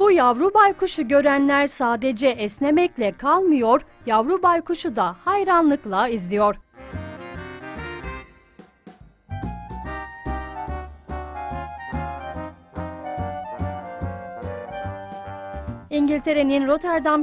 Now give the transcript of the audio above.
Bu yavru baykuşu görenler sadece esnemekle kalmıyor, yavru baykuşu da hayranlıkla izliyor. İngiltere'nin Rotterdam